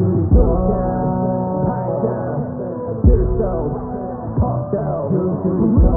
Dirty soul, packed out, dirty out, pumped out.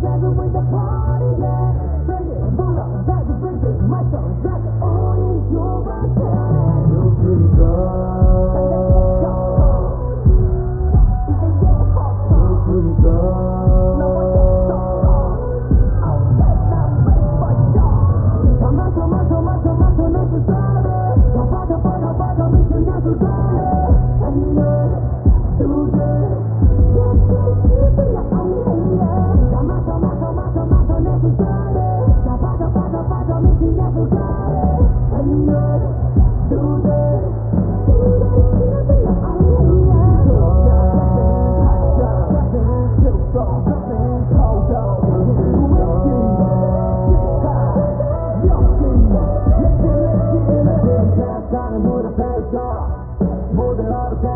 together with the power.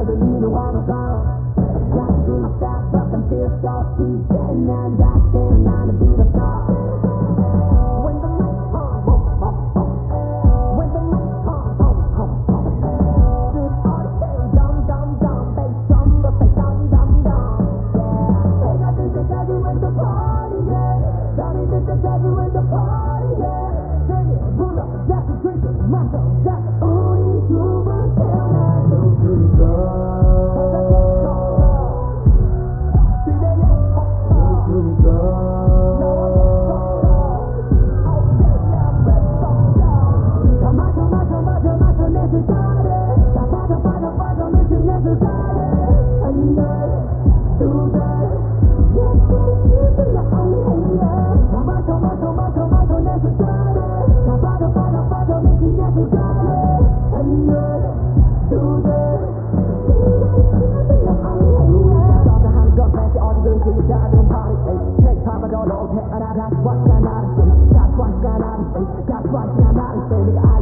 doesn't mean wanna die.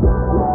Yeah.